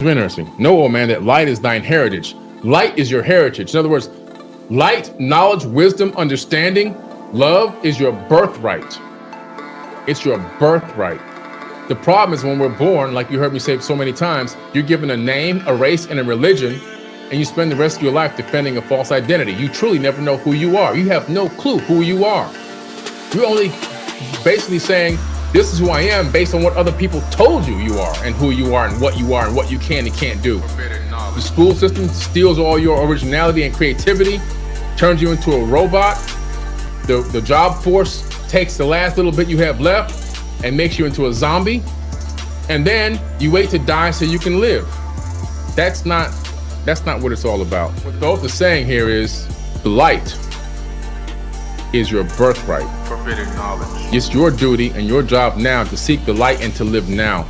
Interesting. Know, oh man, that light is thine heritage. Light is your heritage. In other words, light, knowledge, wisdom, understanding, love is your birthright. It's your birthright. The problem is when we're born, like you heard me say so many times, you're given a name, a race, and a religion, and you spend the rest of your life defending a false identity. You truly never know who you are. You have no clue who you are. You're only basically saying, this is who I am based on what other people told you you are and who you are and what you are and what you can and can't do. The school system steals all your originality and creativity, turns you into a robot. The, the job force takes the last little bit you have left and makes you into a zombie. And then you wait to die so you can live. That's not that's not what it's all about. What are saying here is the light is your birthright. Forbidden knowledge. It's your duty and your job now to seek the light and to live now.